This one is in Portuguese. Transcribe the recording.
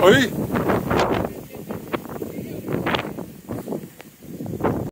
Oi?